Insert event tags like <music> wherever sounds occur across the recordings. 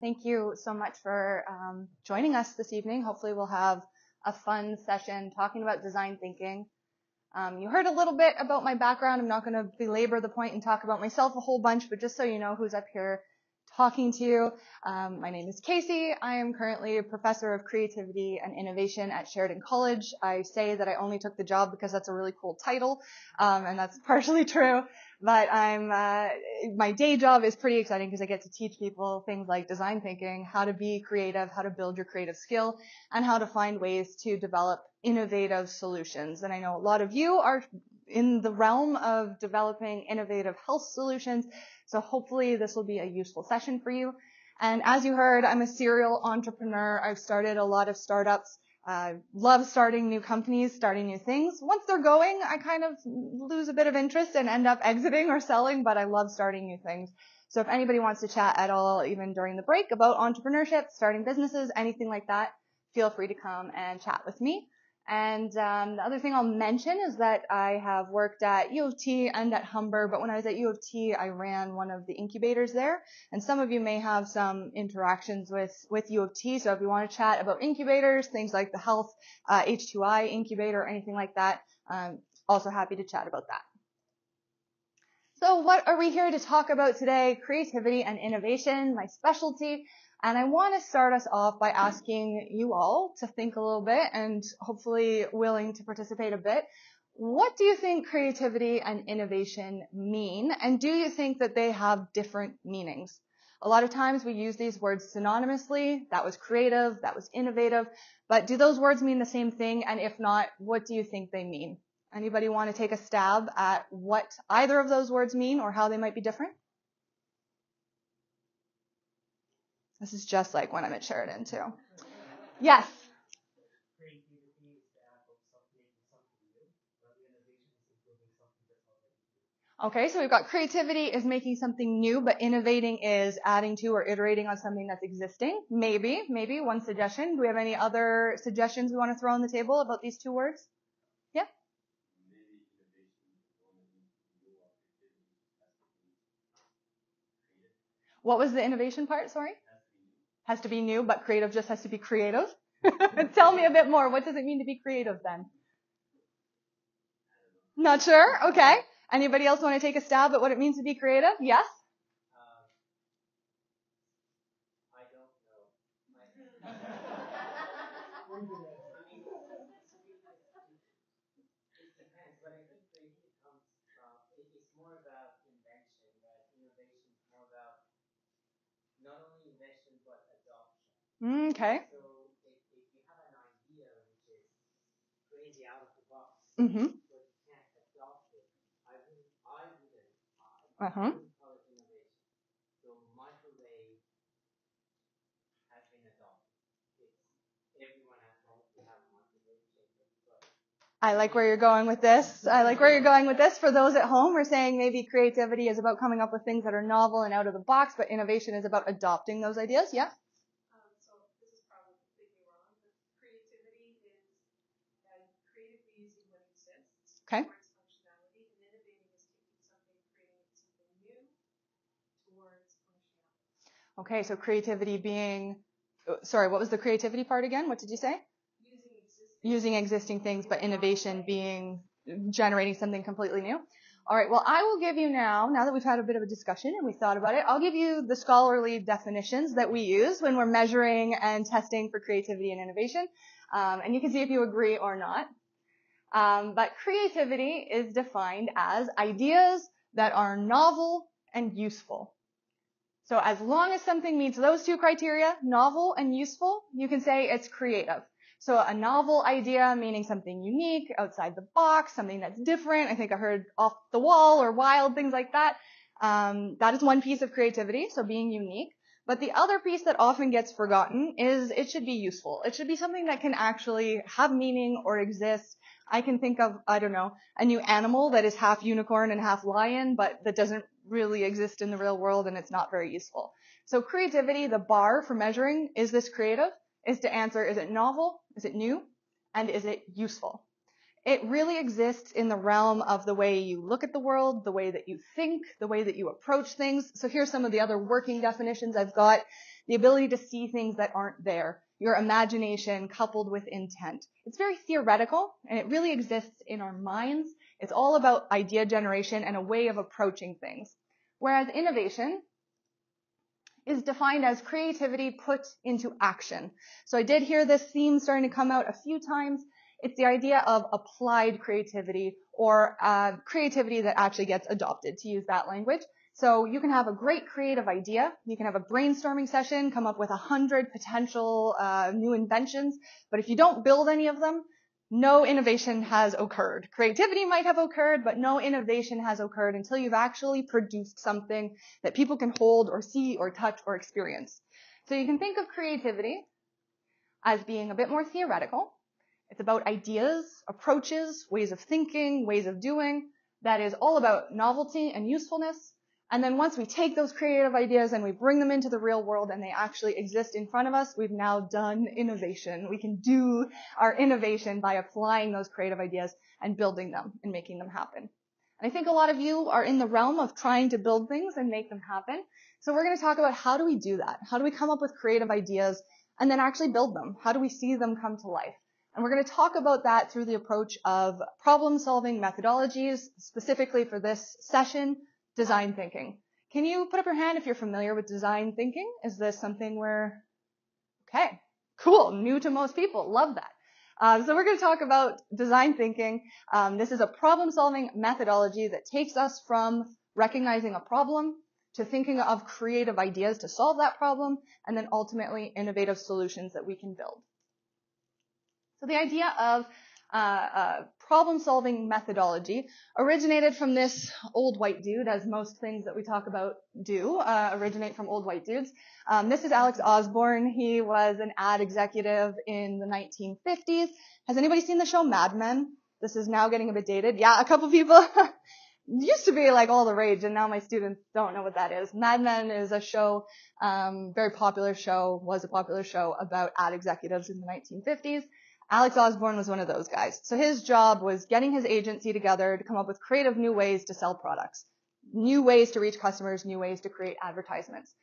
Thank you so much for um, joining us this evening. Hopefully we'll have a fun session talking about design thinking. Um, you heard a little bit about my background. I'm not going to belabor the point and talk about myself a whole bunch, but just so you know who's up here talking to you. Um, my name is Kasey. I am currently a professor of creativity and innovation at Sheridan College. I say that I only took the job because that's a really cool title, um, and that's <laughs> partially true. But I'm uh, my day job is pretty exciting because I get to teach people things like design thinking, how to be creative, how to build your creative skill, and how to find ways to develop innovative solutions. And I know a lot of you are in the realm of developing innovative health solutions. So hopefully this will be a useful session for you. And as you heard, I'm a serial entrepreneur. I've started a lot of startups. I uh, love starting new companies, starting new things. Once they're going, I kind of lose a bit of interest and end up exiting or selling, but I love starting new things. So if anybody wants to chat at all, even during the break about entrepreneurship, starting businesses, anything like that, feel free to come and chat with me. And um, the other thing I'll mention is that I have worked at U of T and at Humber, but when I was at U of T, I ran one of the incubators there. And some of you may have some interactions with, with U of T. So if you want to chat about incubators, things like the health uh, H2I incubator or anything like that, um, also happy to chat about that. So what are we here to talk about today? Creativity and innovation, my specialty. And I want to start us off by asking you all to think a little bit and hopefully willing to participate a bit. What do you think creativity and innovation mean? And do you think that they have different meanings? A lot of times we use these words synonymously. That was creative. That was innovative. But do those words mean the same thing? And if not, what do you think they mean? Anybody want to take a stab at what either of those words mean or how they might be different? This is just like when I'm at Sheridan too. Yes. Okay, so we've got creativity is making something new, but innovating is adding to or iterating on something that's existing. Maybe, maybe one suggestion. Do we have any other suggestions we want to throw on the table about these two words? Yeah? What was the innovation part? Sorry? Has to be new, but creative just has to be creative. <laughs> <laughs> Tell me a bit more. What does it mean to be creative then? Not sure? Okay. Anybody else want to take a stab at what it means to be creative? Yes? Okay. So if, if, you have an idea which is crazy out of the box, mm-hmm. but you can't adopt it, I wouldn't, I wouldn't, I uh-huh. wouldn't call it innovation. So microwave has been adopted. It's, everyone at to have a microwave I like where you're going with this. I like where you're going with this. For those at home, we're saying maybe creativity is about coming up with things that are novel and out of the box, but innovation is about adopting those ideas. Yeah? Okay. Okay, so creativity being, oh, sorry, what was the creativity part again? What did you say? Using existing, Using existing things, but innovation being generating something completely new. All right, well, I will give you now, now that we've had a bit of a discussion and we thought about it, I'll give you the scholarly definitions that we use when we're measuring and testing for creativity and innovation. Um, and you can see if you agree or not. Um, but creativity is defined as ideas that are novel and useful. So as long as something meets those two criteria, novel and useful, you can say it's creative. So a novel idea meaning something unique, outside the box, something that's different. I think I heard off the wall or wild, things like that. Um, that is one piece of creativity, so being unique. But the other piece that often gets forgotten is it should be useful. It should be something that can actually have meaning or exist I can think of, I don't know, a new animal that is half unicorn and half lion, but that doesn't really exist in the real world and it's not very useful. So creativity, the bar for measuring, is this creative? Is to answer, is it novel? Is it new? And is it useful? It really exists in the realm of the way you look at the world, the way that you think, the way that you approach things. So here's some of the other working definitions I've got. the ability to see things that aren't there, your imagination coupled with intent. It's very theoretical and it really exists in our minds. It's all about idea generation and a way of approaching things. Whereas innovation is defined as creativity put into action. So I did hear this theme starting to come out a few times. It's the idea of applied creativity or uh, creativity that actually gets adopted, to use that language. So you can have a great creative idea. You can have a brainstorming session, come up with a hundred potential uh, new inventions. But if you don't build any of them, no innovation has occurred. Creativity might have occurred, but no innovation has occurred until you've actually produced something that people can hold or see or touch or experience. So you can think of creativity as being a bit more theoretical. It's about ideas, approaches, ways of thinking, ways of doing. That is all about novelty and usefulness. And then once we take those creative ideas and we bring them into the real world and they actually exist in front of us, we've now done innovation. We can do our innovation by applying those creative ideas and building them and making them happen. And I think a lot of you are in the realm of trying to build things and make them happen. So we're going to talk about how do we do that? How do we come up with creative ideas and then actually build them? How do we see them come to life? And we're going to talk about that through the approach of problem solving methodologies, specifically for this session, design thinking. Can you put up your hand if you're familiar with design thinking? Is this something where, okay, cool, new to most people, love that. Uh, so we're going to talk about design thinking. Um, this is a problem-solving methodology that takes us from recognizing a problem to thinking of creative ideas to solve that problem, and then ultimately innovative solutions that we can build. So the idea of uh, uh, problem-solving methodology originated from this old white dude, as most things that we talk about do uh, originate from old white dudes. Um, this is Alex Osborn. He was an ad executive in the 1950s. Has anybody seen the show Mad Men? This is now getting a bit dated. Yeah, a couple people. <laughs> used to be like all the rage, and now my students don't know what that is. Mad Men is a show, um, very popular show, was a popular show about ad executives in the 1950s. Alex Osborn was one of those guys. So his job was getting his agency together to come up with creative new ways to sell products, new ways to reach customers, new ways to create advertisements.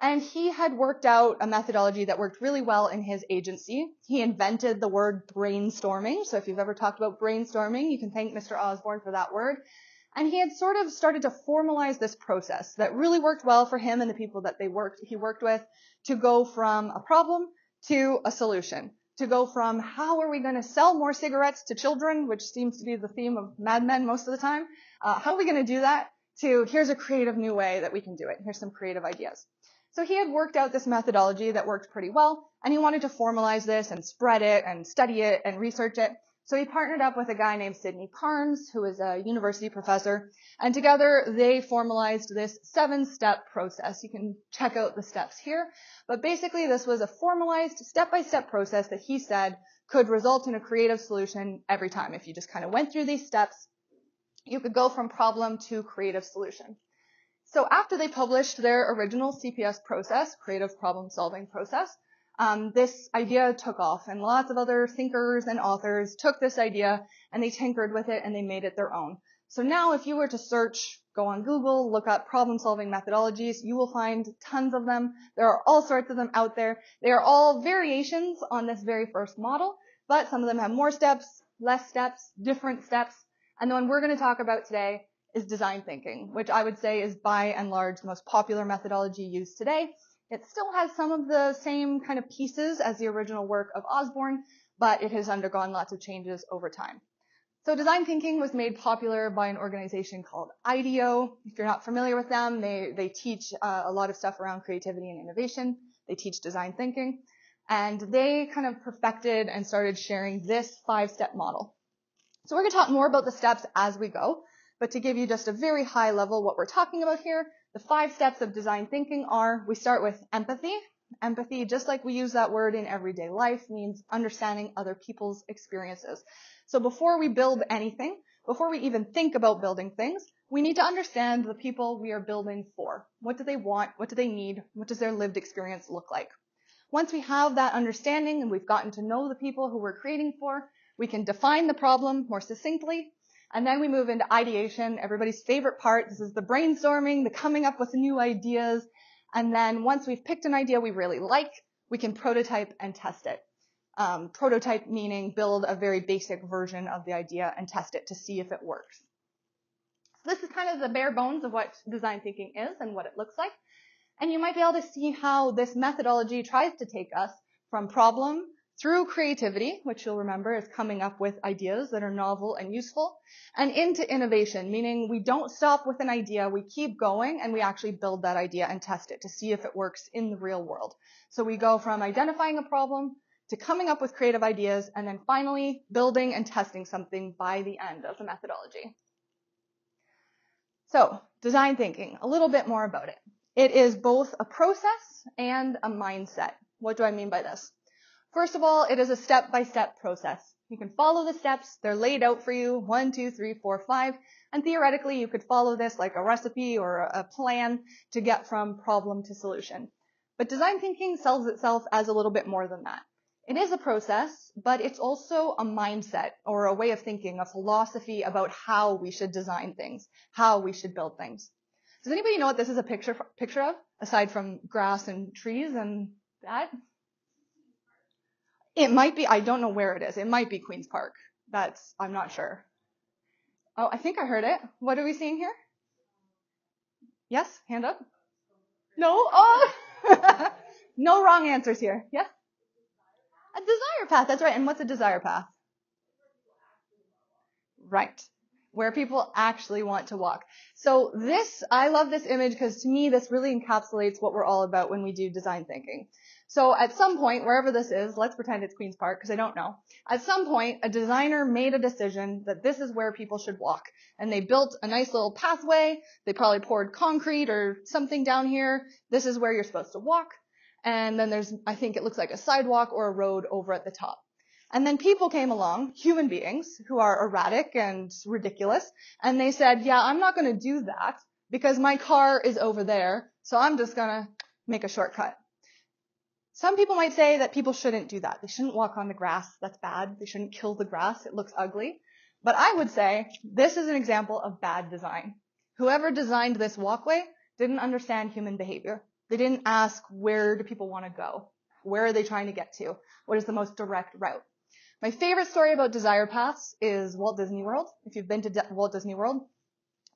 And he had worked out a methodology that worked really well in his agency. He invented the word brainstorming. So if you've ever talked about brainstorming, you can thank Mr. Osborn for that word. And he had sort of started to formalize this process that really worked well for him and the people that they worked, he worked with to go from a problem to a solution to go from how are we going to sell more cigarettes to children, which seems to be the theme of Mad Men most of the time, uh, how are we going to do that, to here's a creative new way that we can do it. Here's some creative ideas. So he had worked out this methodology that worked pretty well, and he wanted to formalize this and spread it and study it and research it. So he partnered up with a guy named Sidney Parnes, who is a university professor, and together they formalized this seven-step process. You can check out the steps here. But basically this was a formalized step-by-step process that he said could result in a creative solution every time. If you just kind of went through these steps, you could go from problem to creative solution. So after they published their original CPS process, creative problem solving process, um, this idea took off and lots of other thinkers and authors took this idea and they tinkered with it and they made it their own. So now if you were to search, go on Google, look up problem solving methodologies, you will find tons of them. There are all sorts of them out there. They are all variations on this very first model, but some of them have more steps, less steps, different steps. And the one we're going to talk about today is design thinking, which I would say is by and large the most popular methodology used today. It still has some of the same kind of pieces as the original work of Osborn, but it has undergone lots of changes over time. So design thinking was made popular by an organization called IDEO. If you're not familiar with them, they, they teach uh, a lot of stuff around creativity and innovation. They teach design thinking. And they kind of perfected and started sharing this five-step model. So we're going to talk more about the steps as we go. But to give you just a very high level what we're talking about here, the five steps of design thinking are we start with empathy. Empathy, just like we use that word in everyday life, means understanding other people's experiences. So before we build anything, before we even think about building things, we need to understand the people we are building for. What do they want? What do they need? What does their lived experience look like? Once we have that understanding and we've gotten to know the people who we're creating for, we can define the problem more succinctly and then we move into ideation, everybody's favorite part. This is the brainstorming, the coming up with new ideas. And then once we've picked an idea we really like, we can prototype and test it. Um, prototype meaning build a very basic version of the idea and test it to see if it works. So this is kind of the bare bones of what design thinking is and what it looks like. And you might be able to see how this methodology tries to take us from problem through creativity, which you'll remember is coming up with ideas that are novel and useful, and into innovation, meaning we don't stop with an idea, we keep going and we actually build that idea and test it to see if it works in the real world. So we go from identifying a problem to coming up with creative ideas and then finally building and testing something by the end of the methodology. So, design thinking, a little bit more about it. It is both a process and a mindset. What do I mean by this? First of all, it is a step-by-step process. You can follow the steps. They're laid out for you. One, two, three, four, five. And theoretically, you could follow this like a recipe or a plan to get from problem to solution. But design thinking sells itself as a little bit more than that. It is a process, but it's also a mindset or a way of thinking, a philosophy about how we should design things, how we should build things. Does anybody know what this is a picture, picture of, aside from grass and trees and that? It might be, I don't know where it is. It might be Queen's Park. That's, I'm not sure. Oh, I think I heard it. What are we seeing here? Yes? Hand up? No? Oh! <laughs> no wrong answers here. Yes? A desire path. That's right. And what's a desire path? Right. Where people actually want to walk. So this, I love this image because to me this really encapsulates what we're all about when we do design thinking. So at some point, wherever this is, let's pretend it's Queen's Park because I don't know. At some point, a designer made a decision that this is where people should walk. And they built a nice little pathway. They probably poured concrete or something down here. This is where you're supposed to walk. And then there's, I think it looks like a sidewalk or a road over at the top. And then people came along, human beings who are erratic and ridiculous, and they said, yeah, I'm not going to do that because my car is over there. So I'm just going to make a shortcut. Some people might say that people shouldn't do that. They shouldn't walk on the grass. That's bad. They shouldn't kill the grass. It looks ugly. But I would say this is an example of bad design. Whoever designed this walkway didn't understand human behavior. They didn't ask where do people want to go? Where are they trying to get to? What is the most direct route? My favorite story about desire paths is Walt Disney World. If you've been to Walt Disney World,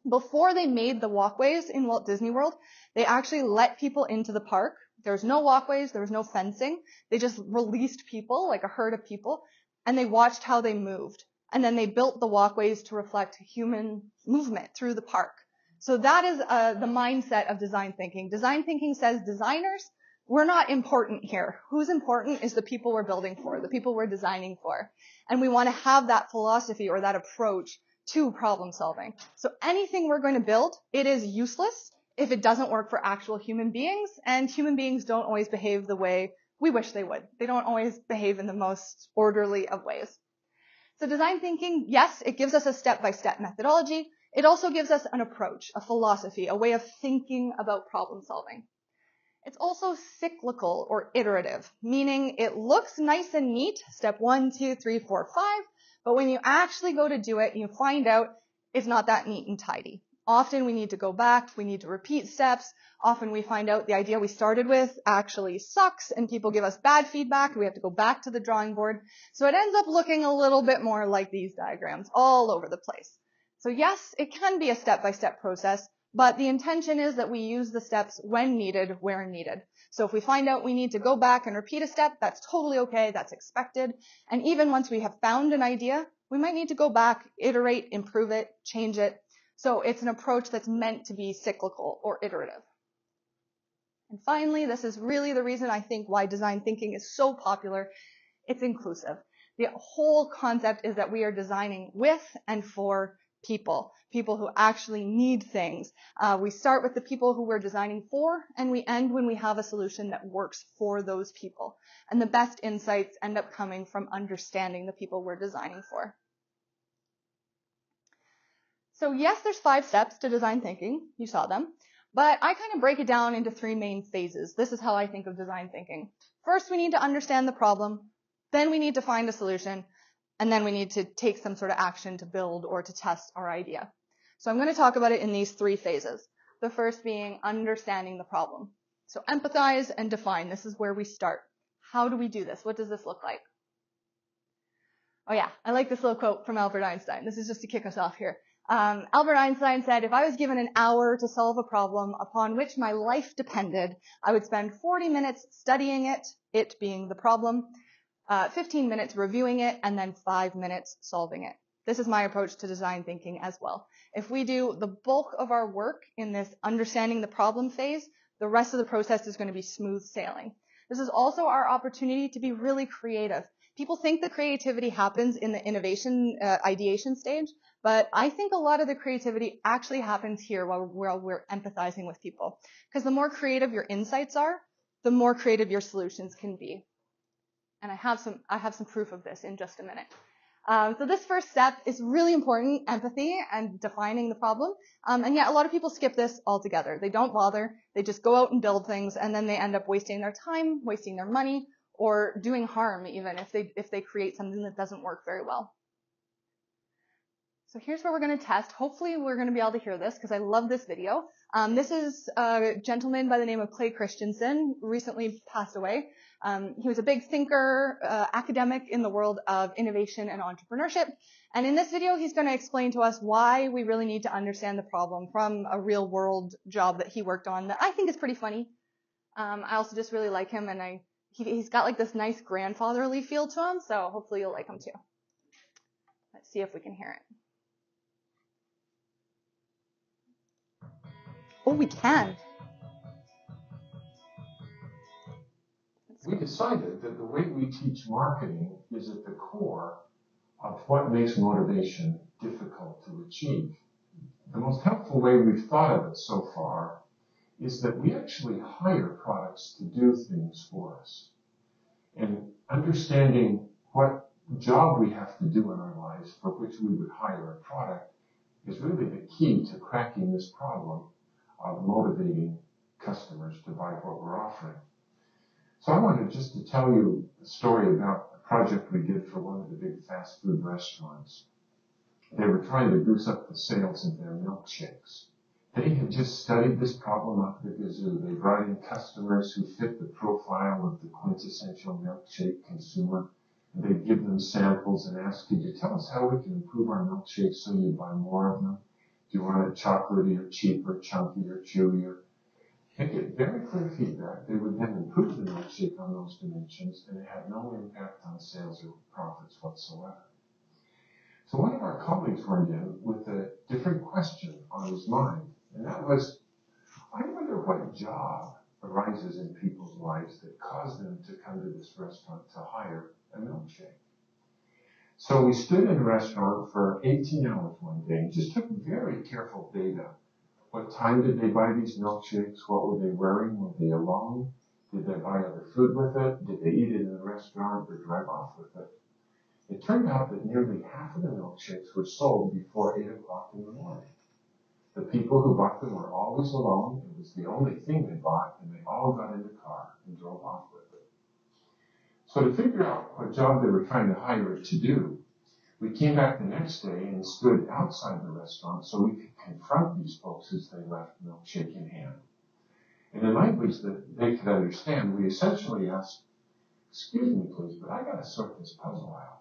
before they made the walkways in Walt Disney World, they actually let people into the park there was no walkways, there was no fencing. They just released people, like a herd of people, and they watched how they moved. And then they built the walkways to reflect human movement through the park. So that is uh, the mindset of design thinking. Design thinking says designers, we're not important here. Who's important is the people we're building for, the people we're designing for. And we want to have that philosophy or that approach to problem solving. So anything we're going to build, it is useless if it doesn't work for actual human beings, and human beings don't always behave the way we wish they would. They don't always behave in the most orderly of ways. So design thinking, yes, it gives us a step-by-step methodology. It also gives us an approach, a philosophy, a way of thinking about problem solving. It's also cyclical or iterative, meaning it looks nice and neat, step one, two, three, four, five, but when you actually go to do it, you find out it's not that neat and tidy. Often we need to go back, we need to repeat steps. Often we find out the idea we started with actually sucks and people give us bad feedback. We have to go back to the drawing board. So it ends up looking a little bit more like these diagrams all over the place. So yes, it can be a step-by-step process, but the intention is that we use the steps when needed, where needed. So if we find out we need to go back and repeat a step, that's totally okay, that's expected. And even once we have found an idea, we might need to go back, iterate, improve it, change it, so it's an approach that's meant to be cyclical or iterative. And finally, this is really the reason I think why design thinking is so popular. It's inclusive. The whole concept is that we are designing with and for people, people who actually need things. Uh, we start with the people who we're designing for, and we end when we have a solution that works for those people. And the best insights end up coming from understanding the people we're designing for. So yes, there's five steps to design thinking. You saw them. But I kind of break it down into three main phases. This is how I think of design thinking. First, we need to understand the problem. Then we need to find a solution. And then we need to take some sort of action to build or to test our idea. So I'm going to talk about it in these three phases. The first being understanding the problem. So empathize and define. This is where we start. How do we do this? What does this look like? Oh yeah, I like this little quote from Albert Einstein. This is just to kick us off here. Um, Albert Einstein said, if I was given an hour to solve a problem upon which my life depended, I would spend 40 minutes studying it, it being the problem, uh, 15 minutes reviewing it, and then five minutes solving it. This is my approach to design thinking as well. If we do the bulk of our work in this understanding the problem phase, the rest of the process is going to be smooth sailing. This is also our opportunity to be really creative. People think the creativity happens in the innovation uh, ideation stage, but I think a lot of the creativity actually happens here while, while we're empathizing with people. Because the more creative your insights are, the more creative your solutions can be. And I have some, I have some proof of this in just a minute. Um, so this first step is really important, empathy and defining the problem. Um, and yet a lot of people skip this altogether. They don't bother. They just go out and build things and then they end up wasting their time, wasting their money, or doing harm even if they, if they create something that doesn't work very well. So here's where we're going to test. Hopefully we're going to be able to hear this because I love this video. Um, this is a gentleman by the name of Clay Christensen, recently passed away. Um, he was a big thinker, uh, academic in the world of innovation and entrepreneurship. And in this video, he's going to explain to us why we really need to understand the problem from a real world job that he worked on that I think is pretty funny. Um, I also just really like him and I, he, he's got like this nice grandfatherly feel to him. So hopefully you'll like him too. Let's see if we can hear it. Oh, we can. We decided that the way we teach marketing is at the core of what makes motivation difficult to achieve. The most helpful way we've thought of it so far is that we actually hire products to do things for us. And understanding what job we have to do in our lives for which we would hire a product is really the key to cracking this problem of motivating customers to buy what we're offering. So I wanted just to tell you a story about a project we did for one of the big fast food restaurants. They were trying to goose up the sales of their milkshakes. They had just studied this problem up the gazoo. They brought in customers who fit the profile of the quintessential milkshake consumer. They'd give them samples and ask, could you tell us how we can improve our milkshakes so you buy more of them? Do you want it chocolatey or cheaper, chunky or chewier? And get very clear feedback. They would then improve the milkshake on those dimensions, and it had no impact on sales or profits whatsoever. So one of our colleagues went in with a different question on his mind, and that was, I wonder what job arises in people's lives that cause them to come to this restaurant to hire a milkshake. So we stood in a restaurant for 18 hours one day and just took very careful data. What time did they buy these milkshakes? What were they wearing? Were they alone? Did they buy other food with it? Did they eat it in the restaurant or drive off with it? It turned out that nearly half of the milkshakes were sold before 8 o'clock in the morning. The people who bought them were always alone. It was the only thing they bought, and they all got in the car and drove off with it. So to figure out what job they were trying to hire to do, we came back the next day and stood outside the restaurant so we could confront these folks as they left milkshake in hand. And in language that they could understand, we essentially asked, excuse me please, but I gotta sort this puzzle out.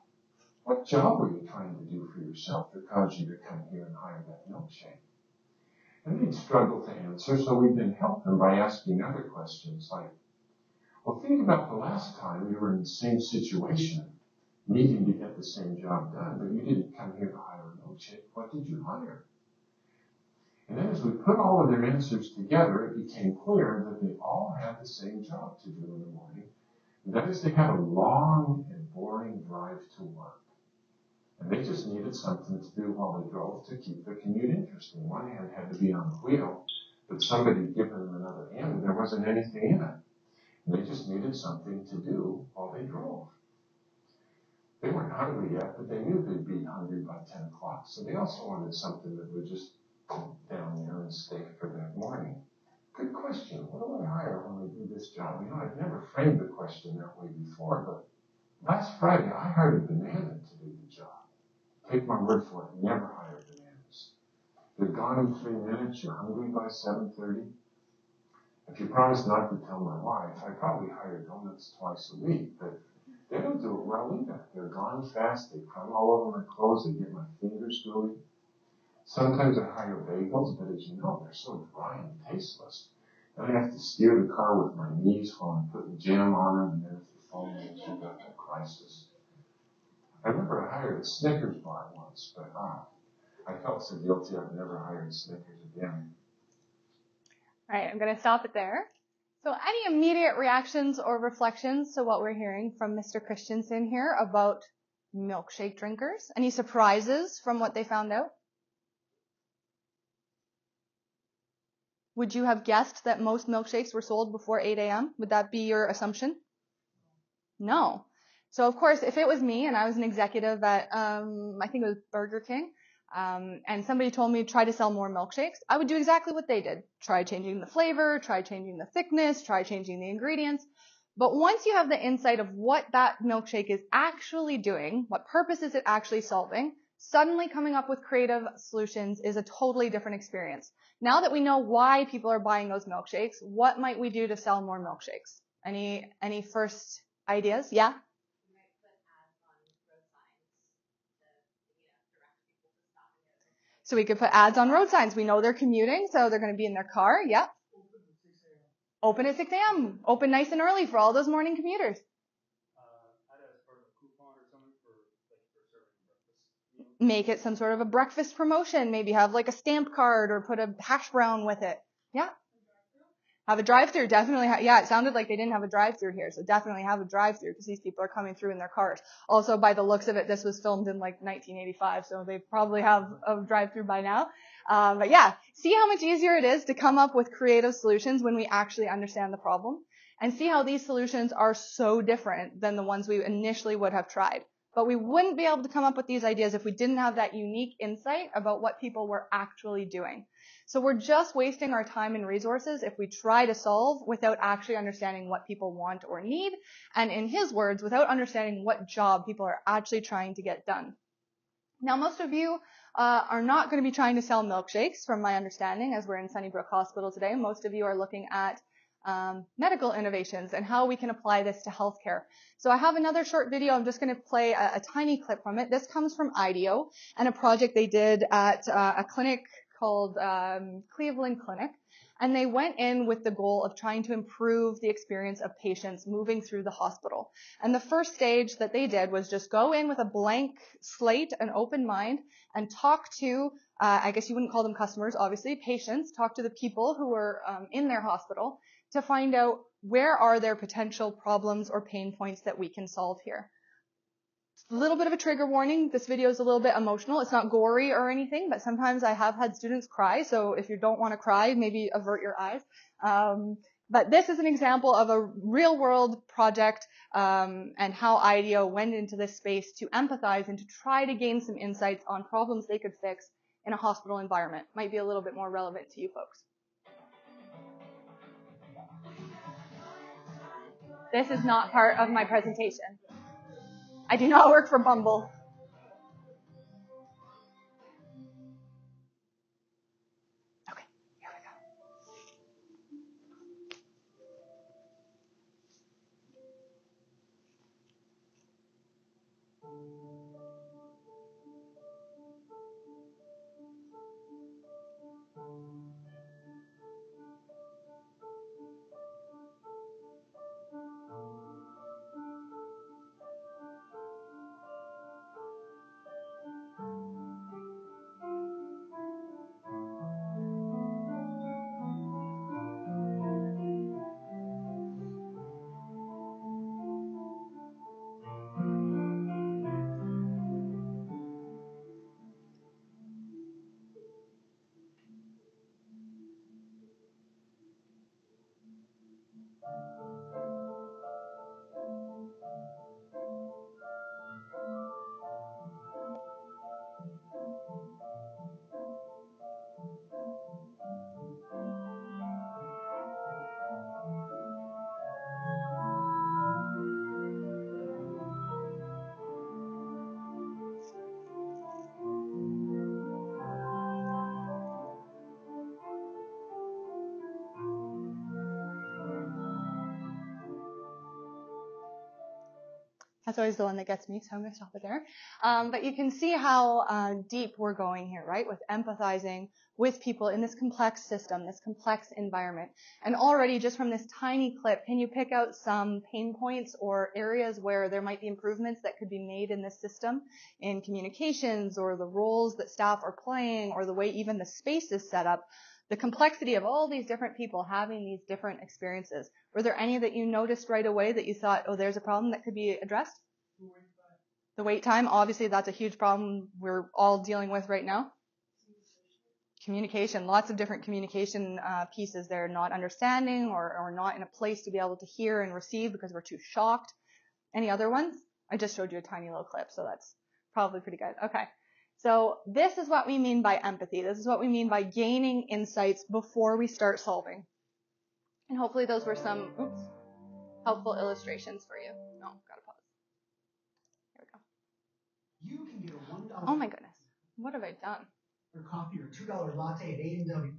What job were you trying to do for yourself that caused you to come here and hire that milkshake? And they'd struggle to answer, so we then helped them by asking other questions like, well, think about the last time you were in the same situation, needing to get the same job done, but you didn't come here to hire a milkshake. What did you hire? And then as we put all of their answers together, it became clear that they all had the same job to do in the morning. And that is they had a long and boring drive to work. And they just needed something to do while they drove to keep their commute interesting. One hand had to be on the wheel, but somebody had given them another hand and there wasn't anything in it. They just needed something to do while they drove. They weren't hungry yet, but they knew they'd be hungry by 10 o'clock. So they also wanted something that would just down there and stay for that morning. Good question. What do I hire when I do this job? You know, I've never framed the question that way before, but last Friday I hired a banana to do the job. Take my word for it, never hire bananas. They're gone in three minutes, you're hungry by 7.30. If you promise not to tell my wife, I probably hire donuts twice a week, but they don't do it well either. They're gone fast, they come all over my clothes, they get my fingers gooey. Sometimes I hire bagels, but as you know, they're so dry and tasteless. And I have to steer the car with my knees while I'm putting jam on them, and then if the phone rings, you've got a crisis. I remember I hired a Snickers bar once, but ah, I felt so guilty I've never hired Snickers again. All right, I'm going to stop it there. So any immediate reactions or reflections to what we're hearing from Mr. Christensen here about milkshake drinkers? Any surprises from what they found out? Would you have guessed that most milkshakes were sold before 8 a.m.? Would that be your assumption? No. So of course, if it was me and I was an executive at, um, I think it was Burger King, um, and somebody told me try to sell more milkshakes, I would do exactly what they did. Try changing the flavor, try changing the thickness, try changing the ingredients. But once you have the insight of what that milkshake is actually doing, what purpose is it actually solving, suddenly coming up with creative solutions is a totally different experience. Now that we know why people are buying those milkshakes, what might we do to sell more milkshakes? Any, any first ideas? Yeah? So we could put ads on road signs. We know they're commuting, so they're going to be in their car. Yep. Open at 6 a.m. Open nice and early for all those morning commuters. Make it some sort of a breakfast promotion. Maybe have like a stamp card or put a hash brown with it. Yeah. Have a drive-through, definitely. Ha- yeah, it sounded like they didn't have a drive-through here, so definitely have a drive-through because these people are coming through in their cars. Also, by the looks of it, this was filmed in like 1985, so they probably have a drive-through by now. Um, but yeah, see how much easier it is to come up with creative solutions when we actually understand the problem, and see how these solutions are so different than the ones we initially would have tried. But we wouldn't be able to come up with these ideas if we didn't have that unique insight about what people were actually doing. So we're just wasting our time and resources if we try to solve without actually understanding what people want or need, and in his words, without understanding what job people are actually trying to get done. Now, most of you uh, are not going to be trying to sell milkshakes, from my understanding, as we're in Sunnybrook Hospital today. Most of you are looking at um, medical innovations and how we can apply this to healthcare. So I have another short video. I'm just going to play a, a, tiny clip from it. This comes from IDEO and a project they did at uh, a clinic called um, Cleveland Clinic. And they went in with the goal of trying to improve the experience of patients moving through the hospital. And the first stage that they did was just go in with a blank slate, an open mind, and talk to, uh, I guess you wouldn't call them customers, obviously, patients, talk to the people who were um, in their hospital to find out where are there potential problems or pain points that we can solve here a little bit of a trigger warning. This video is a little bit emotional. It's not gory or anything, but sometimes I have had students cry. So if you don't want to cry, maybe avert your eyes. Um, but this is an example of a real world project um, and how IDEO went into this space to empathize and to try to gain some insights on problems they could fix in a hospital environment. Might be a little bit more relevant to you folks. This is not part of my presentation. I do not work for Bumble. Okay, here we go. That's always the one that gets me, so I'm going to stop it there. Um, but you can see how uh, deep we're going here, right? With empathizing with people in this complex system, this complex environment. And already, just from this tiny clip, can you pick out some pain points or areas where there might be improvements that could be made in this system, in communications or the roles that staff are playing, or the way even the space is set up? The complexity of all these different people having these different experiences. Were there any that you noticed right away that you thought, oh, there's a problem that could be addressed? The wait time, obviously that's a huge problem we're all dealing with right now. Communication, lots of different communication uh, pieces there, not understanding or, or not in a place to be able to hear and receive because we're too shocked. Any other ones? I just showed you a tiny little clip, so that's probably pretty good. Okay. So this is what we mean by empathy. This is what we mean by gaining insights before we start solving. And hopefully those were some oops, helpful illustrations for you. No, gotta pause. Here we go. You can get a one dollar. Oh my goodness, what have I done? Or coffee or two dollar latte at A and W.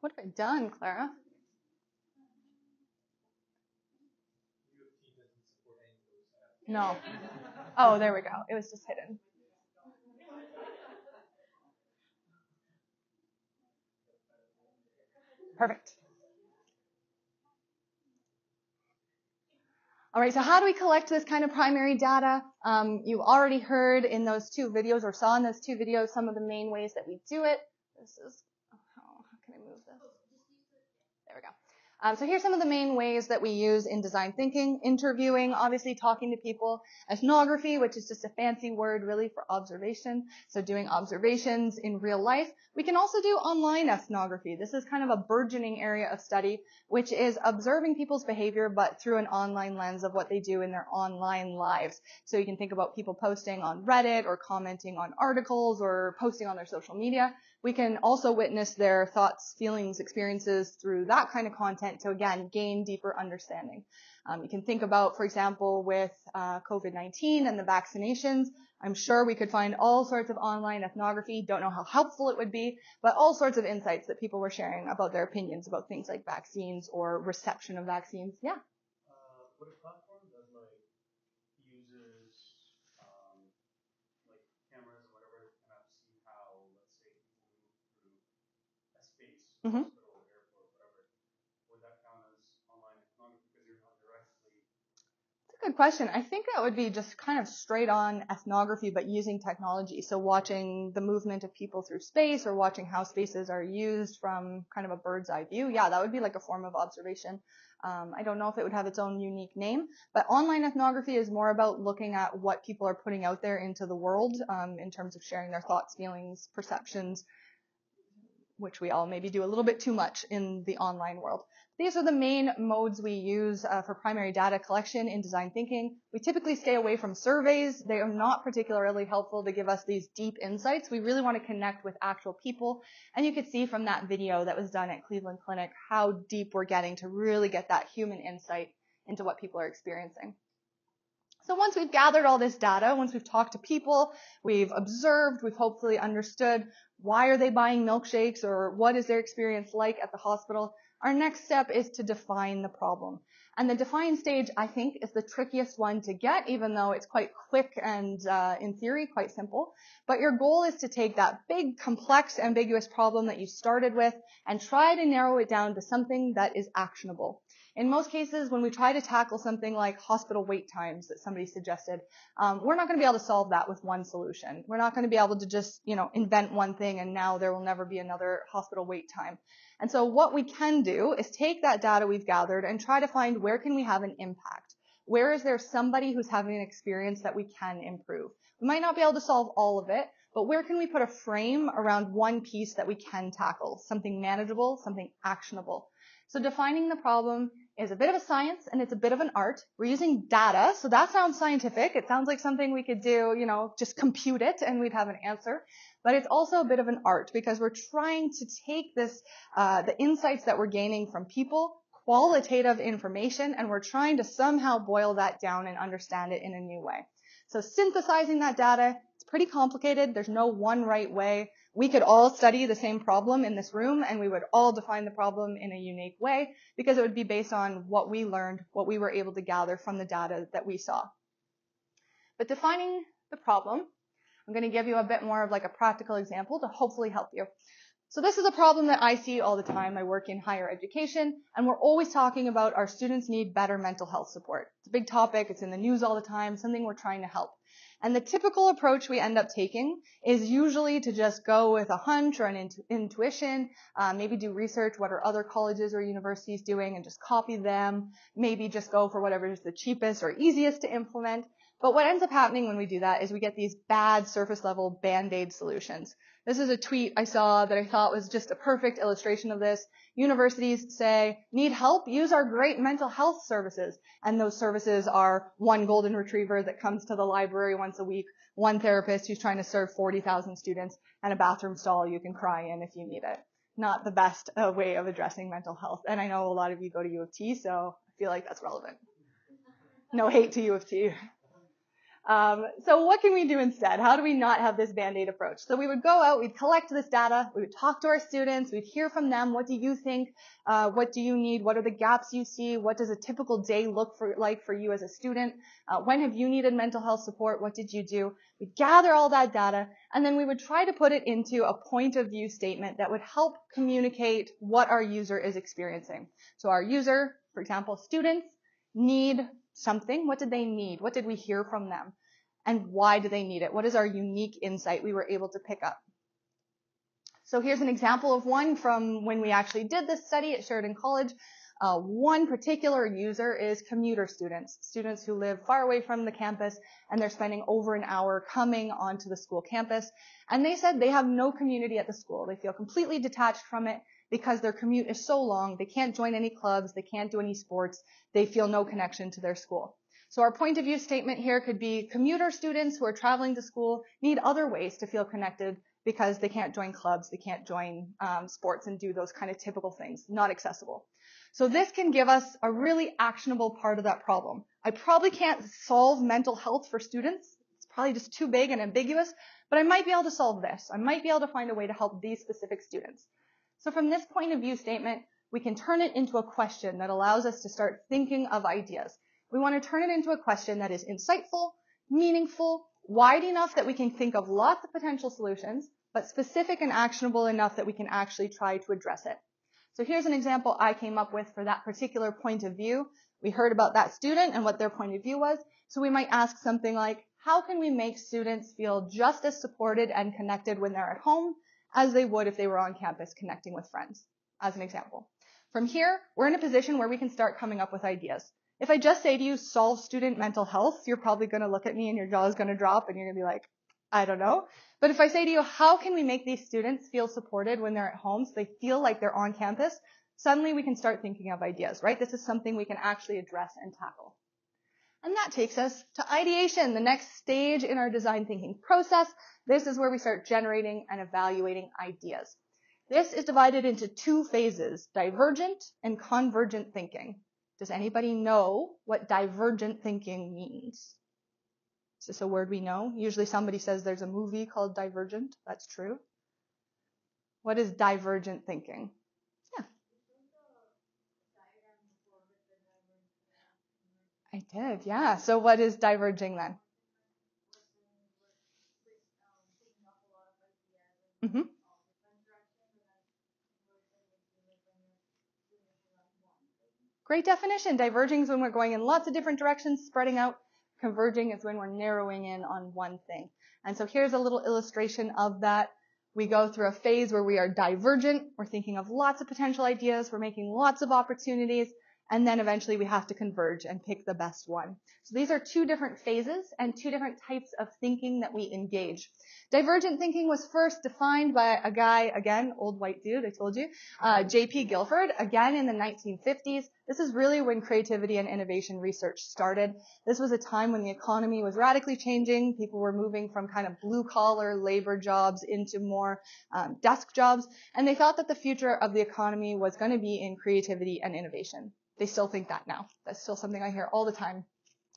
What have I done, Clara? No. Oh, there we go. It was just hidden. Perfect. All right, so how do we collect this kind of primary data? Um, you already heard in those two videos or saw in those two videos some of the main ways that we do it. This is this? There we go. Um, so here's some of the main ways that we use in design thinking. Interviewing, obviously talking to people. Ethnography, which is just a fancy word really for observation. So doing observations in real life. We can also do online ethnography. This is kind of a burgeoning area of study, which is observing people's behavior, but through an online lens of what they do in their online lives. So you can think about people posting on Reddit or commenting on articles or posting on their social media we can also witness their thoughts, feelings, experiences through that kind of content to again gain deeper understanding. Um, you can think about, for example, with uh, COVID-19 and the vaccinations. I'm sure we could find all sorts of online ethnography. Don't know how helpful it would be, but all sorts of insights that people were sharing about their opinions about things like vaccines or reception of vaccines. Yeah. What is platform that like uses like cameras or whatever and asks you how, let's say, you look through that space? Uh, Mm-hmm. A good question. I think that would be just kind of straight on ethnography, but using technology. So watching the movement of people through space or watching how spaces are used from kind of a bird's eye view. Yeah, that would be like a form of observation. Um, I don't know if it would have its own unique name, but online ethnography is more about looking at what people are putting out there into the world um, in terms of sharing their thoughts, feelings, perceptions, which we all maybe do a little bit too much in the online world. These are the main modes we use uh, for primary data collection in design thinking. We typically stay away from surveys. They are not particularly helpful to give us these deep insights. We really want to connect with actual people. And you could see from that video that was done at Cleveland Clinic how deep we're getting to really get that human insight into what people are experiencing. So once we've gathered all this data, once we've talked to people, we've observed, we've hopefully understood why are they buying milkshakes or what is their experience like at the hospital, our next step is to define the problem. And the define stage, I think, is the trickiest one to get, even though it's quite quick and, uh, in theory, quite simple. But your goal is to take that big, complex, ambiguous problem that you started with and try to narrow it down to something that is actionable. In most cases, when we try to tackle something like hospital wait times that somebody suggested, um, we're not going to be able to solve that with one solution. We're not going to be able to just, you know, invent one thing and now there will never be another hospital wait time. And so what we can do is take that data we've gathered and try to find where can we have an impact? Where is there somebody who's having an experience that we can improve? We might not be able to solve all of it, but where can we put a frame around one piece that we can tackle? Something manageable, something actionable. So defining the problem is a bit of a science and it's a bit of an art. We're using data, so that sounds scientific. It sounds like something we could do, you know, just compute it and we'd have an answer. But it's also a bit of an art because we're trying to take this, uh, the insights that we're gaining from people, qualitative information, and we're trying to somehow boil that down and understand it in a new way. So synthesizing that data, it's pretty complicated. There's no one right way. We could all study the same problem in this room and we would all define the problem in a unique way because it would be based on what we learned, what we were able to gather from the data that we saw. But defining the problem, I'm going to give you a bit more of like a practical example to hopefully help you. So this is a problem that I see all the time. I work in higher education and we're always talking about our students need better mental health support. It's a big topic. It's in the news all the time, something we're trying to help. And the typical approach we end up taking is usually to just go with a hunch or an intu- intuition, uh, maybe do research, what are other colleges or universities doing and just copy them, maybe just go for whatever is the cheapest or easiest to implement. But what ends up happening when we do that is we get these bad surface level band-aid solutions. This is a tweet I saw that I thought was just a perfect illustration of this. Universities say, need help? Use our great mental health services. And those services are one golden retriever that comes to the library once a week, one therapist who's trying to serve 40,000 students, and a bathroom stall you can cry in if you need it. Not the best uh, way of addressing mental health. And I know a lot of you go to U of T, so I feel like that's relevant. No hate to U of T. Um, so what can we do instead? How do we not have this band-aid approach? So we would go out, we'd collect this data, we would talk to our students, we'd hear from them, what do you think, uh, what do you need, what are the gaps you see, what does a typical day look for, like for you as a student, uh, when have you needed mental health support, what did you do? We'd gather all that data, and then we would try to put it into a point of view statement that would help communicate what our user is experiencing. So our user, for example, students, need something. What did they need? What did we hear from them? And why do they need it? What is our unique insight we were able to pick up? So here's an example of one from when we actually did this study at Sheridan College. Uh, one particular user is commuter students, students who live far away from the campus and they're spending over an hour coming onto the school campus. And they said they have no community at the school. They feel completely detached from it because their commute is so long. They can't join any clubs. They can't do any sports. They feel no connection to their school. So our point of view statement here could be commuter students who are traveling to school need other ways to feel connected because they can't join clubs, they can't join um, sports and do those kind of typical things, not accessible. So this can give us a really actionable part of that problem. I probably can't solve mental health for students. It's probably just too big and ambiguous, but I might be able to solve this. I might be able to find a way to help these specific students. So from this point of view statement, we can turn it into a question that allows us to start thinking of ideas. We want to turn it into a question that is insightful, meaningful, wide enough that we can think of lots of potential solutions, but specific and actionable enough that we can actually try to address it. So here's an example I came up with for that particular point of view. We heard about that student and what their point of view was. So we might ask something like, how can we make students feel just as supported and connected when they're at home as they would if they were on campus connecting with friends, as an example. From here, we're in a position where we can start coming up with ideas. If I just say to you, solve student mental health, you're probably going to look at me and your jaw is going to drop and you're going to be like, I don't know. But if I say to you, how can we make these students feel supported when they're at home so they feel like they're on campus? Suddenly we can start thinking of ideas, right? This is something we can actually address and tackle. And that takes us to ideation, the next stage in our design thinking process. This is where we start generating and evaluating ideas. This is divided into two phases, divergent and convergent thinking. Does anybody know what divergent thinking means? Is this a word we know? Usually somebody says there's a movie called Divergent. That's true. What is divergent thinking? I did, yeah. So what is diverging then? Mm-hmm. Great definition. Diverging is when we're going in lots of different directions, spreading out. Converging is when we're narrowing in on one thing. And so here's a little illustration of that. We go through a phase where we are divergent. We're thinking of lots of potential ideas. We're making lots of opportunities. And then eventually we have to converge and pick the best one. So these are two different phases and two different types of thinking that we engage. Divergent thinking was first defined by a guy, again, old white dude, I told you, uh, J.P. Guilford, again in the 1950s. This is really when creativity and innovation research started. This was a time when the economy was radically changing. People were moving from kind of blue collar labor jobs into more um, desk jobs. And they thought that the future of the economy was going to be in creativity and innovation. They still think that now. That's still something I hear all the time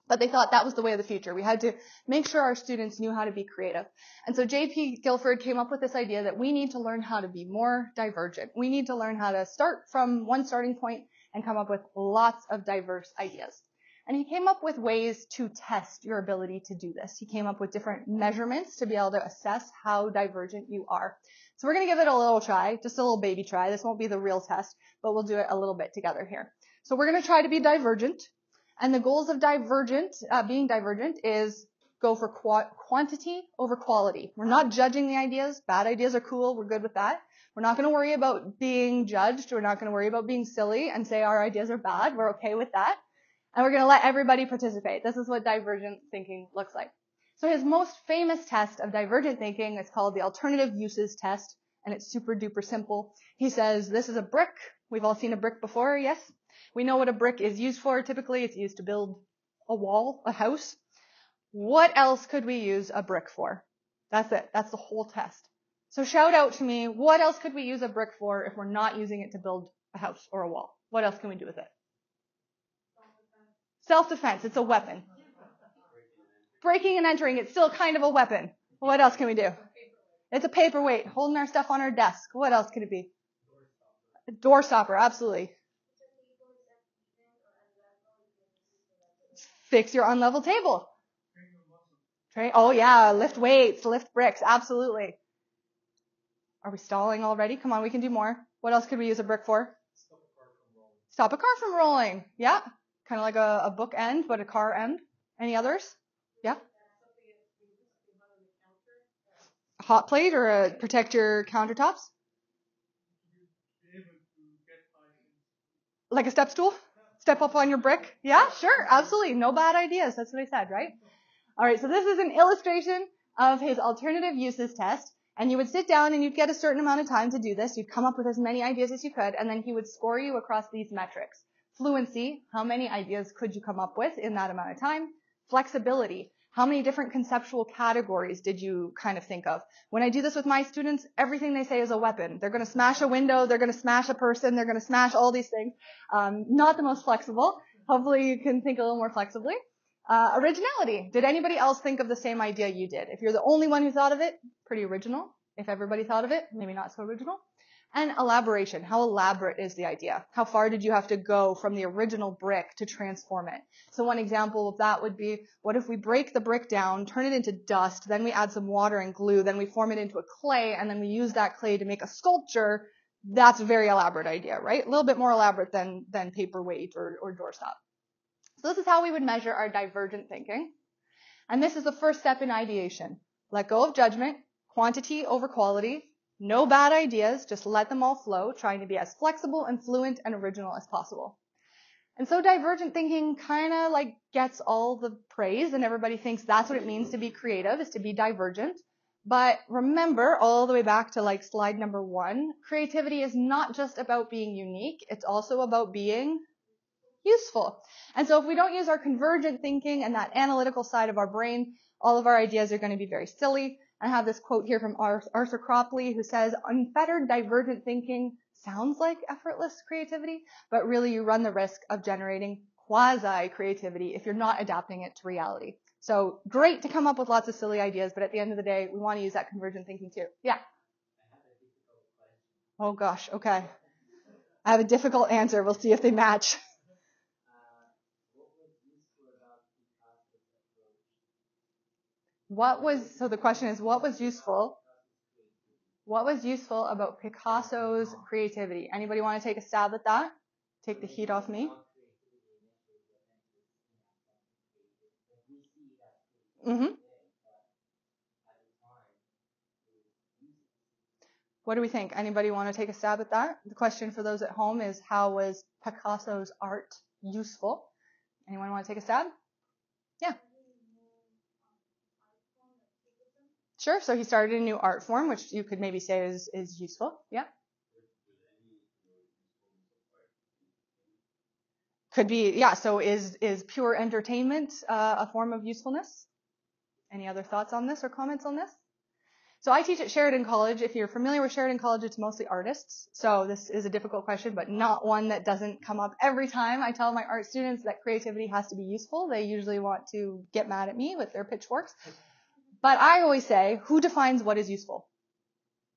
But they thought that was the way of the future. We had to make sure our students knew how to be creative. And so J.P. Guilford came up with this idea that we need to learn how to be more divergent. We need to learn how to start from one starting point and come up with lots of diverse ideas. And he came up with ways to test your ability to do this. He came up with different measurements to be able to assess how divergent you are. So we're going to give it a little try, just a little baby try. This won't be the real test, but we'll do it a little bit together here. So we're going to try to be divergent. And the goals of divergent, uh, being divergent is go for qu- quantity over quality. We're not judging the ideas. Bad ideas are cool. We're good with that. We're not going to worry about being judged. We're not going to worry about being silly and say our ideas are bad. We're okay with that. And we're going to let everybody participate. This is what divergent thinking looks like. So his most famous test of divergent thinking is called the alternative uses test, and it's super duper simple. He says, this is a brick. We've all seen a brick before, yes? We know what a brick is used for. Typically, it's used to build a wall, a house. What else could we use a brick for? That's it. That's the whole test. So shout out to me, what else could we use a brick for if we're not using it to build a house or a wall? What else can we do with it? Self-defense. It's a weapon. Breaking and entering. It's still kind of a weapon. What else can we do? It's a paperweight. Holding our stuff on our desk. What else could it be? A door stopper. Absolutely. Fix your unlevel table. Train. Oh yeah, lift weights, lift bricks. Absolutely. Are we stalling already? Come on, we can do more. What else could we use a brick for? Stop a car from rolling. Yeah. Kind of like a, a book end, but a car end. Any others? Yeah. Hot plate or a protect your countertops? Like a step stool? Step up on your brick? Yeah, sure, absolutely. No bad ideas. That's what I said, right? All right, so this is an illustration of his alternative uses test. And you would sit down and you'd get a certain amount of time to do this. You'd come up with as many ideas as you could, and then he would score you across these metrics. Fluency, how many ideas could you come up with in that amount of time? Flexibility, how many different conceptual categories did you kind of think of? When I do this with my students, everything they say is a weapon. They're going to smash a window, they're going to smash a person, they're going to smash all these things. Um, not the most flexible. Hopefully you can think a little more flexibly. Uh, originality. Did anybody else think of the same idea you did? If you're the only one who thought of it, pretty original. If everybody thought of it, maybe not so original. And elaboration. How elaborate is the idea? How far did you have to go from the original brick to transform it? So one example of that would be, what if we break the brick down, turn it into dust, then we add some water and glue, then we form it into a clay, and then we use that clay to make a sculpture? That's a very elaborate idea, right? A little bit more elaborate than, than paperweight or, or doorstop. So this is how we would measure our divergent thinking. And this is the first step in ideation. Let go of judgment, quantity over quality, no bad ideas, just let them all flow, trying to be as flexible and fluent and original as possible. And so divergent thinking kind of like gets all the praise and everybody thinks that's what it means to be creative is to be divergent. But remember all the way back to like slide number one, creativity is not just about being unique. It's also about being useful. And so if we don't use our convergent thinking and that analytical side of our brain, all of our ideas are going to be very silly. I have this quote here from Arthur Cropley who says, unfettered divergent thinking sounds like effortless creativity, but really you run the risk of generating quasi creativity if you're not adapting it to reality. So great to come up with lots of silly ideas, but at the end of the day, we want to use that convergent thinking too. Yeah. Oh gosh. Okay. I have a difficult answer. We'll see if they match. What was, so the question is, what was useful? What was useful about Picasso's creativity? Anybody want to take a stab at that? Take the heat off me. Mm-hmm. What do we think? Anybody want to take a stab at that? The question for those at home is, how was Picasso's art useful? Anyone want to take a stab? Yeah. Sure. So he started a new art form, which you could maybe say is, is useful. Yeah. Could be, yeah. So is, is pure entertainment uh, a form of usefulness? Any other thoughts on this or comments on this? So I teach at Sheridan College. If you're familiar with Sheridan College, it's mostly artists. So this is a difficult question, but not one that doesn't come up every time I tell my art students that creativity has to be useful. They usually want to get mad at me with their pitchforks. But I always say, who defines what is useful?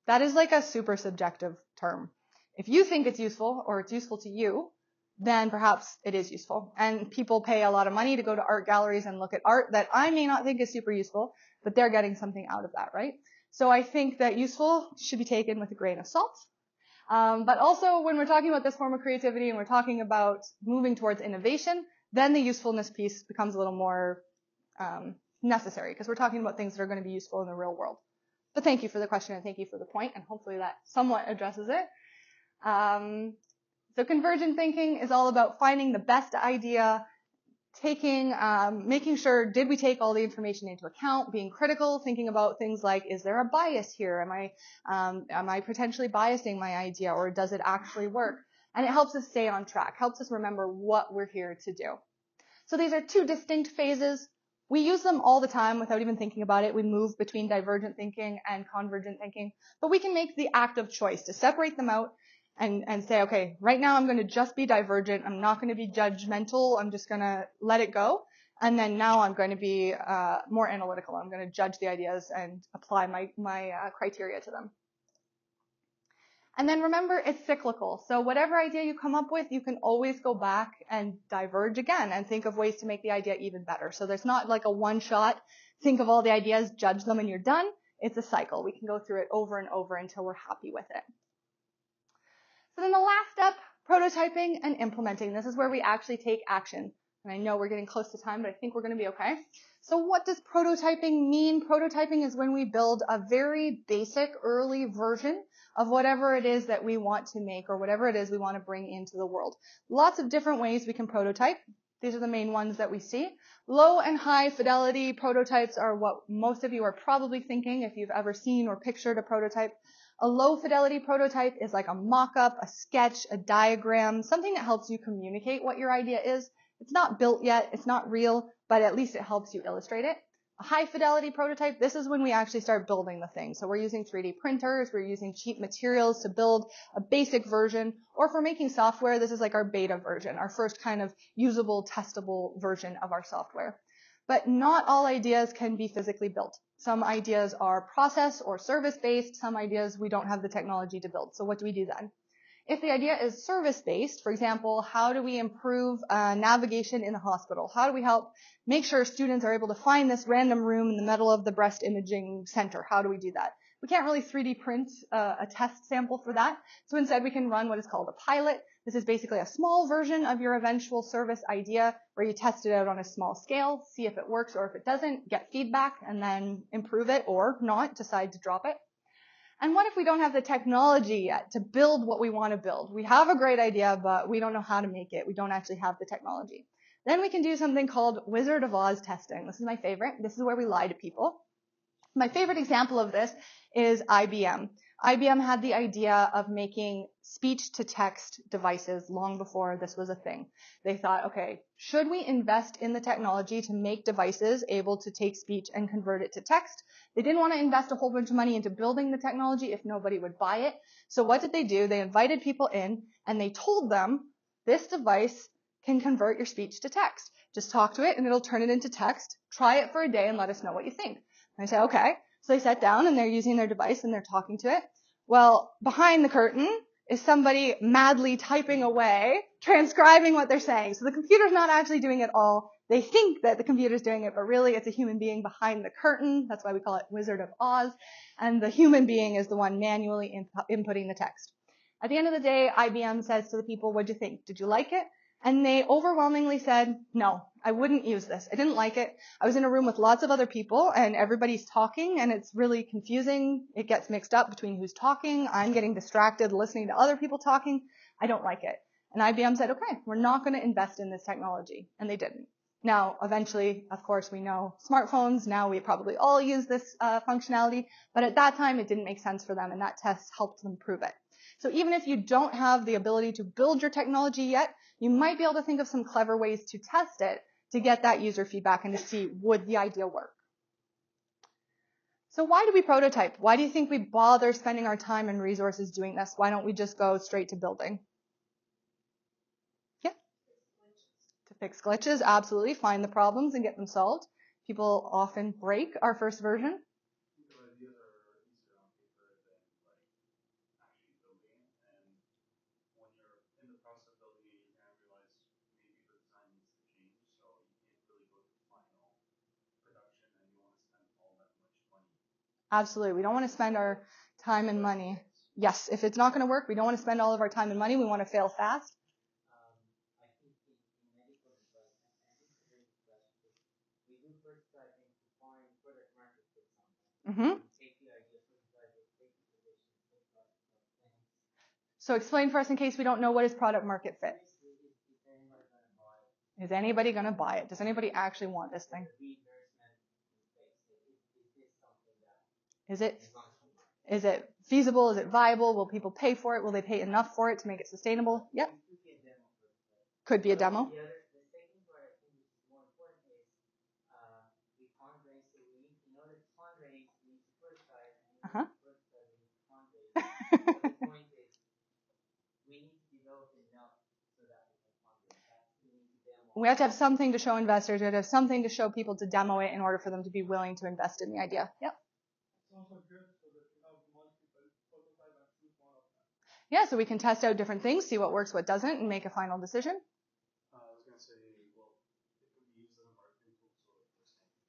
That is like a super subjective term. If you think it's useful or it's useful to you, then perhaps it is useful. And people pay a lot of money to go to art galleries and look at art that I may not think is super useful, but they're getting something out of that, right? So I think that useful should be taken with a grain of salt. Um, but also when we're talking about this form of creativity and we're talking about moving towards innovation, then the usefulness piece becomes a little more um, necessary because we're talking about things that are going to be useful in the real world. But thank you for the question and thank you for the point, and hopefully that somewhat addresses it. Um, so convergent thinking is all about finding the best idea taking, um, making sure did we take all the information into account, being critical, thinking about things like is there a bias here? Am I um, am I potentially biasing my idea, or does it actually work? And it helps us stay on track, helps us remember what we're here to do. So these are two distinct phases. We use them all the time without even thinking about it. We move between divergent thinking and convergent thinking, but we can make the active choice to separate them out and, and say, okay, right now I'm going to just be divergent. I'm not going to be judgmental. I'm just going to let it go. And then now I'm going to be uh, more analytical. I'm going to judge the ideas and apply my, my uh, criteria to them. And then remember, it's cyclical. So whatever idea you come up with, you can always go back and diverge again and think of ways to make the idea even better. So there's not like a one shot, think of all the ideas, judge them, and you're done. It's a cycle. We can go through it over and over until we're happy with it. So then the last step, prototyping and implementing. This is where we actually take action. And I know we're getting close to time, but I think we're going to be okay. So what does prototyping mean? Prototyping is when we build a very basic early version of whatever it is that we want to make or whatever it is we want to bring into the world. Lots of different ways we can prototype. These are the main ones that we see. Low and high fidelity prototypes are what most of you are probably thinking if you've ever seen or pictured a prototype. A low fidelity prototype is like a mock-up, a sketch, a diagram, something that helps you communicate what your idea is. It's not built yet, it's not real, but at least it helps you illustrate it. A high fidelity prototype, this is when we actually start building the thing. So we're using 3D printers, we're using cheap materials to build a basic version, or if we're making software, this is like our beta version, our first kind of usable, testable version of our software. But not all ideas can be physically built. Some ideas are process or service based. Some ideas we don't have the technology to build. So what do we do then? If the idea is service based, for example, how do we improve uh, navigation in the hospital? How do we help make sure students are able to find this random room in the middle of the breast imaging center? How do we do that? We can't really 3D print uh, a test sample for that. So instead we can run what is called a pilot. This is basically a small version of your eventual service idea where you test it out on a small scale, see if it works or if it doesn't, get feedback, and then improve it or not, decide to drop it. And what if we don't have the technology yet to build what we want to build? We have a great idea, but we don't know how to make it. We don't actually have the technology. Then we can do something called Wizard of Oz testing. This is my favorite. This is where we lie to people. My favorite example of this is IBM. IBM had the idea of making speech to text devices long before this was a thing. They thought, okay, should we invest in the technology to make devices able to take speech and convert it to text? They didn't want to invest a whole bunch of money into building the technology if nobody would buy it. So what did they do? They invited people in and they told them this device can convert your speech to text. Just talk to it and it'll turn it into text. Try it for a day and let us know what you think. And I say, okay. So they sat down and they're using their device and they're talking to it. Well, behind the curtain is somebody madly typing away, transcribing what they're saying. So the computer's not actually doing it all. They think that the computer's doing it, but really it's a human being behind the curtain. That's why we call it Wizard of Oz. And the human being is the one manually inputting the text. At the end of the day, IBM says to the people, what'd you think? Did you like it? And they overwhelmingly said, no, I wouldn't use this. I didn't like it. I was in a room with lots of other people and everybody's talking and it's really confusing. It gets mixed up between who's talking. I'm getting distracted listening to other people talking. I don't like it. And IBM said, okay, we're not going to invest in this technology. And they didn't. Now, eventually, of course, we know smartphones. Now we probably all use this uh, functionality. But at that time, it didn't make sense for them and that test helped them prove it. So even if you don't have the ability to build your technology yet, you might be able to think of some clever ways to test it to get that user feedback and to see would the idea work. So why do we prototype? Why do you think we bother spending our time and resources doing this? Why don't we just go straight to building? Yeah. To fix glitches, absolutely. Find the problems and get them solved. People often break our first version. Absolutely. We don't want to spend our time and money. Yes, if it's not going to work, we don't want to spend all of our time and money. We want to fail fast. Mm-hmm. So explain for us in case we don't know what is product market fit. Is anybody going to buy it? Does anybody actually want this thing? Is it is it feasible? Is it viable? Will people pay for it? Will they pay enough for it to make it sustainable? Yep. Could be a demo. Uh-huh. we have to have something to show investors. We have to have something to show people to demo it in order for them to be willing to invest in the idea. Yep. Yeah, so we can test out different things, see what works, what doesn't, and make a final decision. Uh, I was going to say, well, it could be used as a marketing tool so it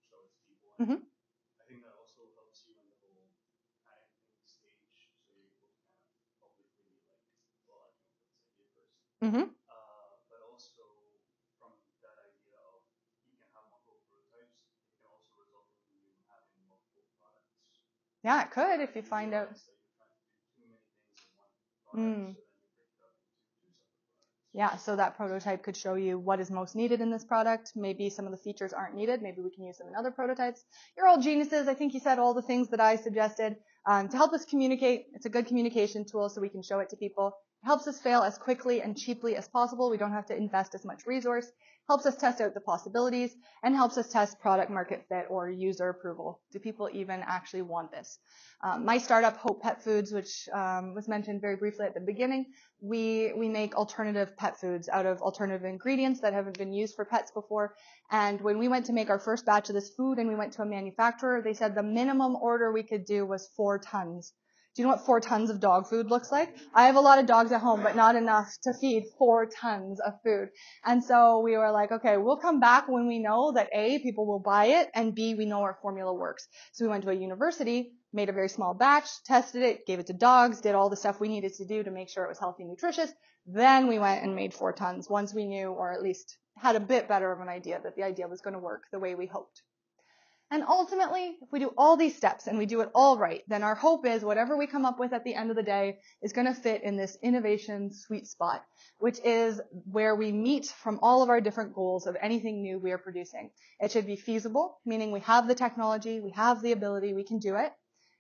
show its people. Mm-hmm. I think that also helps you in the whole planning stage, so you're able to kind of publicly, like, well, I don't know, let's say, first. Mm-hmm. Uh, but also from that idea of you can have multiple prototypes, it can also result in you having multiple products. Yeah, it could if you find out. Mm. Yeah, so that prototype could show you what is most needed in this product. Maybe some of the features aren't needed. Maybe we can use them in other prototypes. You're all geniuses. I think you said all the things that I suggested um, to help us communicate. It's a good communication tool so we can show it to people. Helps us fail as quickly and cheaply as possible. We don't have to invest as much resource. Helps us test out the possibilities and helps us test product market fit or user approval. Do people even actually want this? Um, my startup, Hope Pet Foods, which um, was mentioned very briefly at the beginning, we we make alternative pet foods out of alternative ingredients that haven't been used for pets before. And when we went to make our first batch of this food and we went to a manufacturer, they said the minimum order we could do was four tons. Do you know what four tons of dog food looks like? I have a lot of dogs at home, but not enough to feed four tons of food. And so we were like, okay, we'll come back when we know that A, people will buy it, and B, we know our formula works. So we went to a university made a very small batch, tested it, gave it to dogs, did all the stuff we needed to do to make sure it was healthy and nutritious. Then we went and made four tons once we knew, or at least had a bit better of an idea that the idea was going to work the way we hoped. And ultimately, if we do all these steps and we do it all right, then our hope is whatever we come up with at the end of the day is going to fit in this innovation sweet spot, which is where we meet from all of our different goals of anything new we are producing. It should be feasible, meaning we have the technology, we have the ability, we can do it.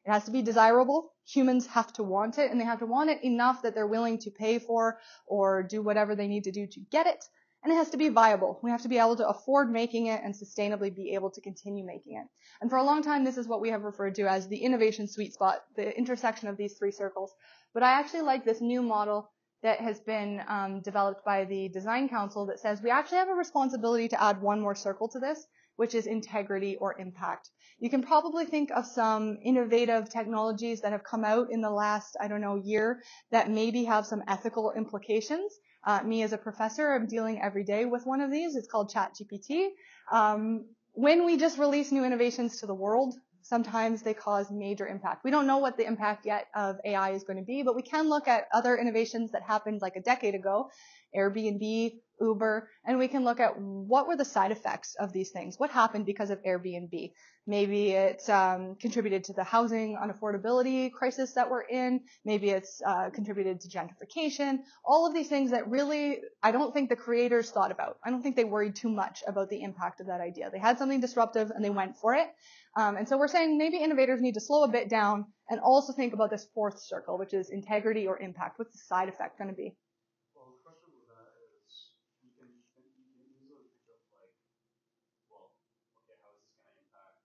It has to be desirable. Humans have to want it and they have to want it enough that they're willing to pay for or do whatever they need to do to get it. And it has to be viable. We have to be able to afford making it and sustainably be able to continue making it. And for a long time, this is what we have referred to as the innovation sweet spot, the intersection of these three circles. But I actually like this new model that has been um, developed by the Design Council that says we actually have a responsibility to add one more circle to this, which is integrity or impact. You can probably think of some innovative technologies that have come out in the last, I don't know, year that maybe have some ethical implications. Uh, me as a professor, I'm dealing every day with one of these. It's called ChatGPT. Um, when we just release new innovations to the world, sometimes they cause major impact. We don't know what the impact yet of AI is going to be, but we can look at other innovations that happened like a decade ago Airbnb, Uber, and we can look at what were the side effects of these things. What happened because of Airbnb? Maybe it um, contributed to the housing unaffordability crisis that we're in. Maybe it's uh, contributed to gentrification. All of these things that really I don't think the creators thought about. I don't think they worried too much about the impact of that idea. They had something disruptive and they went for it. Um, and so we're saying maybe innovators need to slow a bit down and also think about this fourth circle, which is integrity or impact. What's the side effect going to be?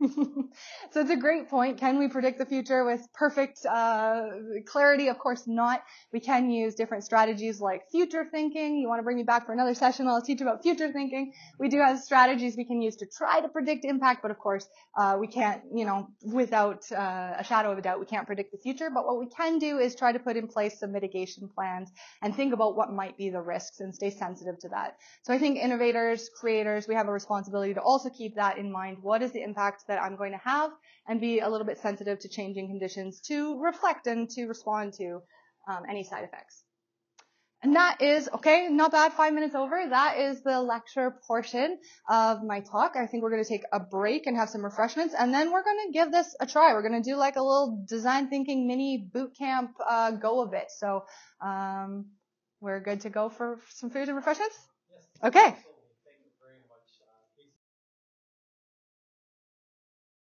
so it's a great point. Can we predict the future with perfect uh, clarity? Of course not. We can use different strategies like future thinking. You want to bring me back for another session? I'll teach you about future thinking. We do have strategies we can use to try to predict impact, but of course uh, we can't, you know, without uh, a shadow of a doubt, we can't predict the future. But what we can do is try to put in place some mitigation plans and think about what might be the risks and stay sensitive to that. So I think innovators, creators, we have a responsibility to also keep that in mind. What is the impact that I'm going to have and be a little bit sensitive to changing conditions to reflect and to respond to um, any side effects. And that is, okay, not bad, five minutes over. That is the lecture portion of my talk. I think we're going to take a break and have some refreshments and then we're going to give this a try. We're going to do like a little design thinking mini boot camp, uh, go of it. So, um, we're good to go for some food and refreshments? Yes. Okay.